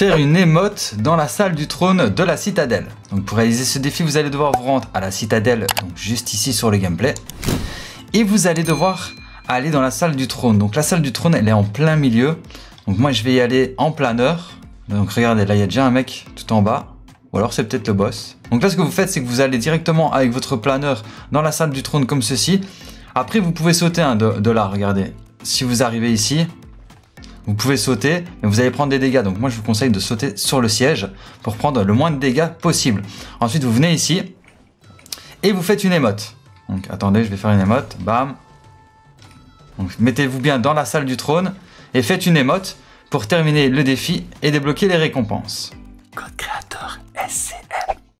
faire une émote dans la salle du trône de la citadelle. Donc pour réaliser ce défi, vous allez devoir vous rendre à la citadelle, donc juste ici sur le gameplay. Et vous allez devoir aller dans la salle du trône. Donc la salle du trône, elle est en plein milieu. Donc moi, je vais y aller en planeur. Donc regardez, là, il y a déjà un mec tout en bas. Ou alors c'est peut-être le boss. Donc là, ce que vous faites, c'est que vous allez directement avec votre planeur dans la salle du trône comme ceci. Après, vous pouvez sauter hein, de, de là, regardez. Si vous arrivez ici, vous pouvez sauter, mais vous allez prendre des dégâts. Donc moi, je vous conseille de sauter sur le siège pour prendre le moins de dégâts possible. Ensuite, vous venez ici et vous faites une émote. Donc attendez, je vais faire une émote. Bam. Donc mettez-vous bien dans la salle du trône et faites une émote pour terminer le défi et débloquer les récompenses.